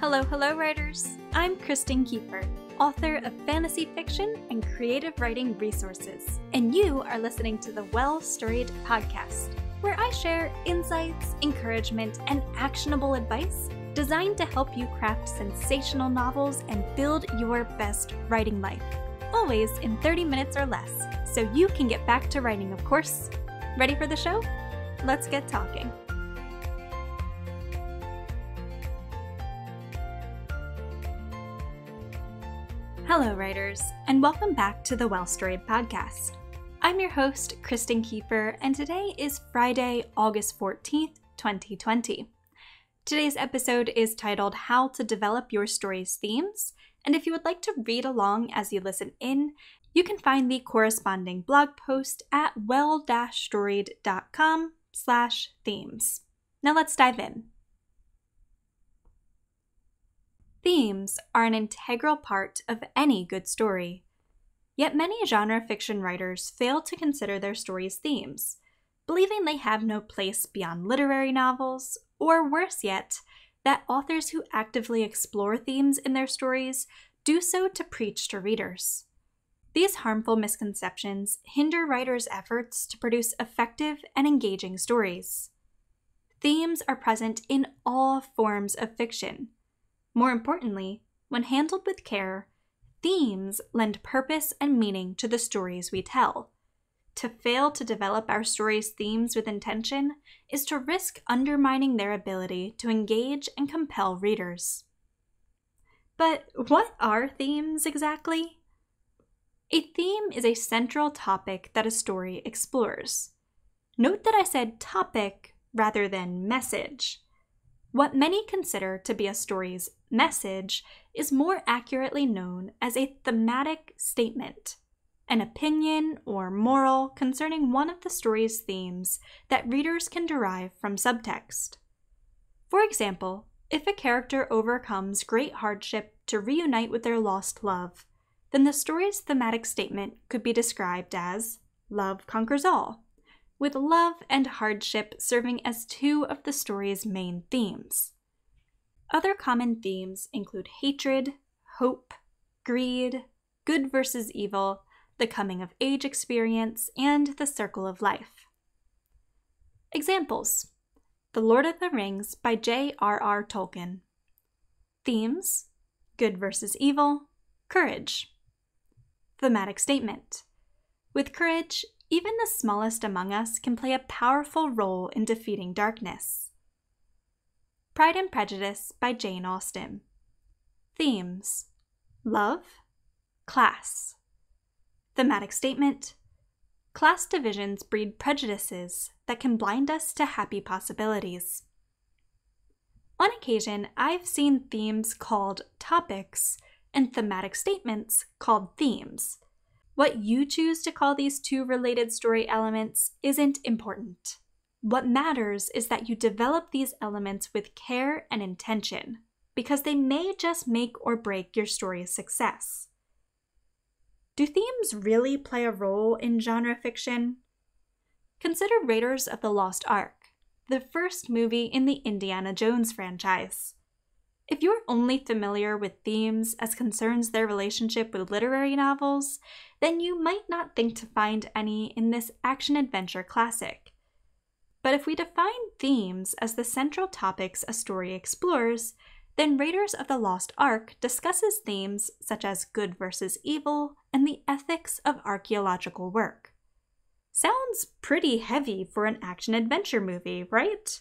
Hello, hello, writers! I'm Kristen Kieffer, author of fantasy fiction and creative writing resources, and you are listening to the Well Storied podcast, where I share insights, encouragement, and actionable advice designed to help you craft sensational novels and build your best writing life, always in 30 minutes or less, so you can get back to writing, of course. Ready for the show? Let's get talking. Hello, writers, and welcome back to the Well Storied podcast. I'm your host, Kristen Kieffer, and today is Friday, August 14th, 2020. Today's episode is titled How to Develop Your Story's Themes, and if you would like to read along as you listen in, you can find the corresponding blog post at well-storied.com slash themes. Now let's dive in. Themes are an integral part of any good story. Yet many genre fiction writers fail to consider their stories' themes, believing they have no place beyond literary novels, or worse yet, that authors who actively explore themes in their stories do so to preach to readers. These harmful misconceptions hinder writers' efforts to produce effective and engaging stories. Themes are present in all forms of fiction more importantly, when handled with care, themes lend purpose and meaning to the stories we tell. To fail to develop our stories' themes with intention is to risk undermining their ability to engage and compel readers. But what are themes exactly? A theme is a central topic that a story explores. Note that I said topic rather than message. What many consider to be a story's message is more accurately known as a thematic statement, an opinion or moral concerning one of the story's themes that readers can derive from subtext. For example, if a character overcomes great hardship to reunite with their lost love, then the story's thematic statement could be described as Love Conquers All with love and hardship serving as two of the story's main themes. Other common themes include hatred, hope, greed, good versus evil, the coming of age experience, and the circle of life. Examples The Lord of the Rings by J.R.R. Tolkien. Themes Good versus evil, courage. Thematic statement With courage, even the smallest among us can play a powerful role in defeating darkness. Pride and Prejudice by Jane Austen. Themes Love, Class. Thematic statement Class divisions breed prejudices that can blind us to happy possibilities. On occasion, I've seen themes called topics and thematic statements called themes what you choose to call these two related story elements isn't important. What matters is that you develop these elements with care and intention, because they may just make or break your story's success. Do themes really play a role in genre fiction? Consider Raiders of the Lost Ark, the first movie in the Indiana Jones franchise. If you're only familiar with themes as concerns their relationship with literary novels, then you might not think to find any in this action adventure classic. But if we define themes as the central topics a story explores, then Raiders of the Lost Ark discusses themes such as good versus evil and the ethics of archaeological work. Sounds pretty heavy for an action adventure movie, right?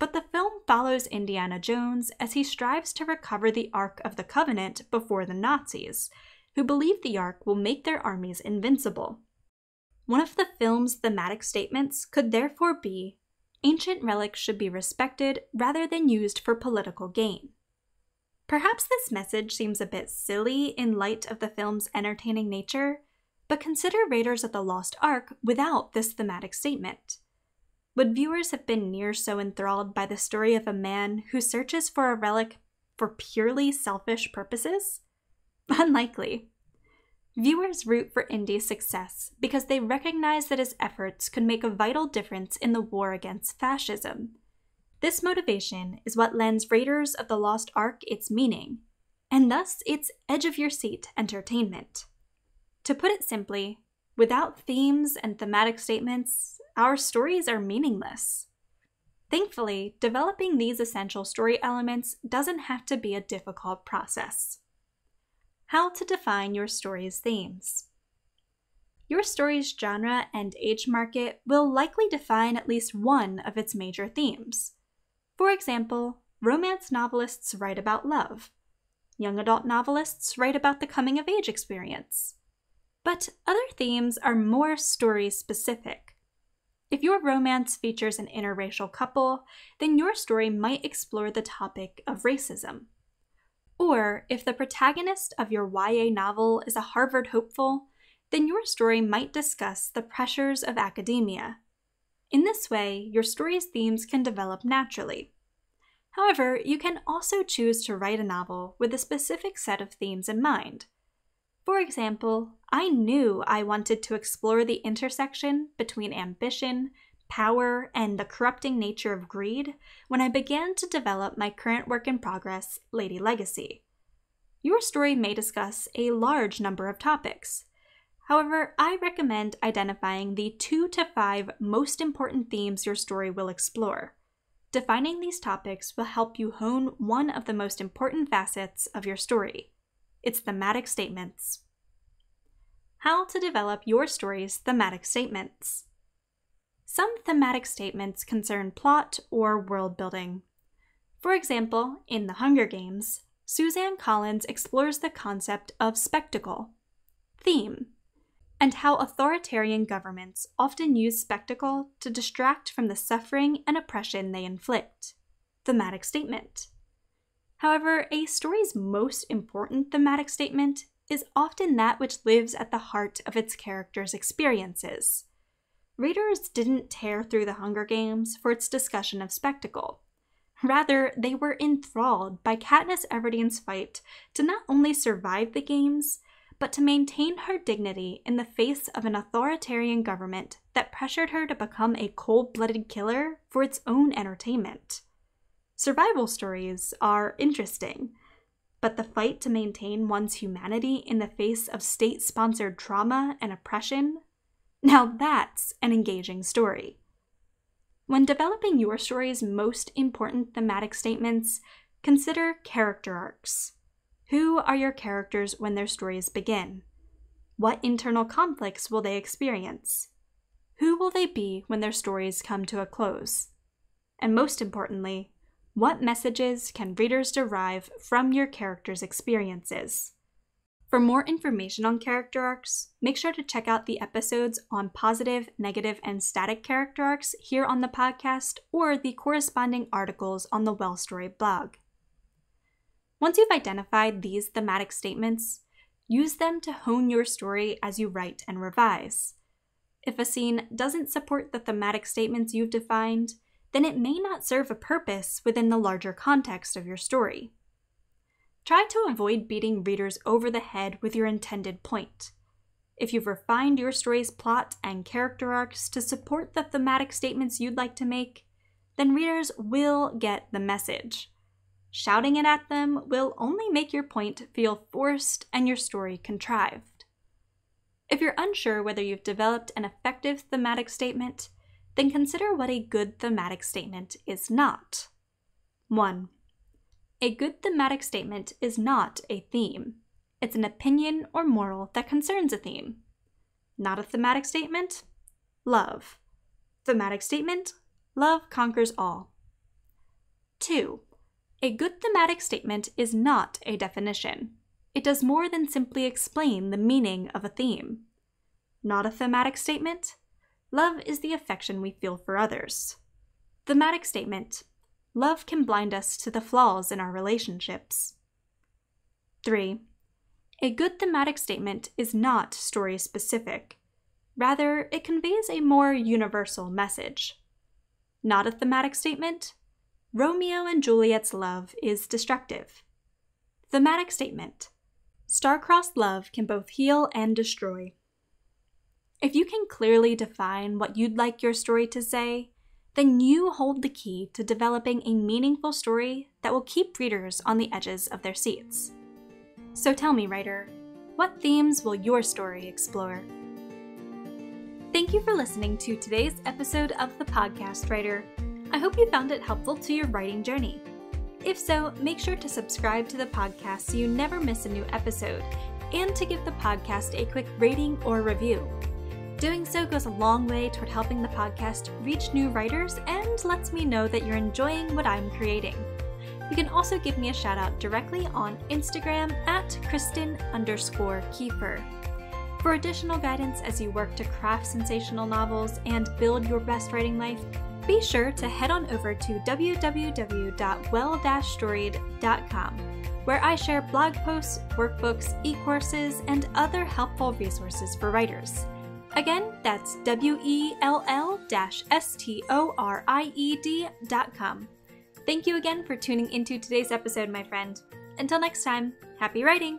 But the film follows Indiana Jones as he strives to recover the Ark of the Covenant before the Nazis, who believe the Ark will make their armies invincible. One of the film's thematic statements could therefore be ancient relics should be respected rather than used for political gain. Perhaps this message seems a bit silly in light of the film's entertaining nature, but consider Raiders of the Lost Ark without this thematic statement. Would viewers have been near so enthralled by the story of a man who searches for a relic for purely selfish purposes? Unlikely. Viewers root for Indy's success because they recognize that his efforts could make a vital difference in the war against fascism. This motivation is what lends Raiders of the Lost Ark its meaning, and thus its edge of your seat entertainment. To put it simply, without themes and thematic statements, our stories are meaningless. Thankfully, developing these essential story elements doesn't have to be a difficult process. How to define your story's themes. Your story's genre and age market will likely define at least one of its major themes. For example, romance novelists write about love. Young adult novelists write about the coming of age experience. But other themes are more story specific. If your romance features an interracial couple, then your story might explore the topic of racism. Or if the protagonist of your YA novel is a Harvard hopeful, then your story might discuss the pressures of academia. In this way, your story's themes can develop naturally. However, you can also choose to write a novel with a specific set of themes in mind. For example, I knew I wanted to explore the intersection between ambition, power, and the corrupting nature of greed when I began to develop my current work in progress, Lady Legacy. Your story may discuss a large number of topics. However, I recommend identifying the two to five most important themes your story will explore. Defining these topics will help you hone one of the most important facets of your story its thematic statements. How to develop your story's thematic statements. Some thematic statements concern plot or world building. For example, in The Hunger Games, Suzanne Collins explores the concept of spectacle, theme, and how authoritarian governments often use spectacle to distract from the suffering and oppression they inflict. Thematic statement. However, a story's most important thematic statement is often that which lives at the heart of its characters' experiences. Readers didn't tear through the Hunger Games for its discussion of spectacle. Rather, they were enthralled by Katniss Everdeen's fight to not only survive the games, but to maintain her dignity in the face of an authoritarian government that pressured her to become a cold blooded killer for its own entertainment. Survival stories are interesting, but the fight to maintain one's humanity in the face of state sponsored trauma and oppression? Now that's an engaging story. When developing your story's most important thematic statements, consider character arcs. Who are your characters when their stories begin? What internal conflicts will they experience? Who will they be when their stories come to a close? And most importantly, what messages can readers derive from your characters' experiences? For more information on character arcs, make sure to check out the episodes on positive, negative, and static character arcs here on the podcast or the corresponding articles on the Well Story blog. Once you've identified these thematic statements, use them to hone your story as you write and revise. If a scene doesn't support the thematic statements you've defined, then it may not serve a purpose within the larger context of your story. Try to avoid beating readers over the head with your intended point. If you've refined your story's plot and character arcs to support the thematic statements you'd like to make, then readers will get the message. Shouting it at them will only make your point feel forced and your story contrived. If you're unsure whether you've developed an effective thematic statement, then consider what a good thematic statement is not. 1. A good thematic statement is not a theme. It's an opinion or moral that concerns a theme. Not a thematic statement? Love. Thematic statement? Love conquers all. 2. A good thematic statement is not a definition. It does more than simply explain the meaning of a theme. Not a thematic statement? Love is the affection we feel for others. Thematic statement Love can blind us to the flaws in our relationships. 3. A good thematic statement is not story specific. Rather, it conveys a more universal message. Not a thematic statement? Romeo and Juliet's love is destructive. Thematic statement Star-crossed love can both heal and destroy. If you can clearly define what you'd like your story to say, then you hold the key to developing a meaningful story that will keep readers on the edges of their seats. So tell me, writer, what themes will your story explore? Thank you for listening to today's episode of The Podcast Writer. I hope you found it helpful to your writing journey. If so, make sure to subscribe to the podcast so you never miss a new episode, and to give the podcast a quick rating or review. Doing so goes a long way toward helping the podcast reach new writers and lets me know that you're enjoying what I'm creating. You can also give me a shout out directly on Instagram at Kristen underscore Kieffer. For additional guidance as you work to craft sensational novels and build your best writing life, be sure to head on over to www.well-storied.com, where I share blog posts, workbooks, e courses, and other helpful resources for writers. Again, that's W E L L S T O R I E D dot com. Thank you again for tuning into today's episode, my friend. Until next time, happy writing!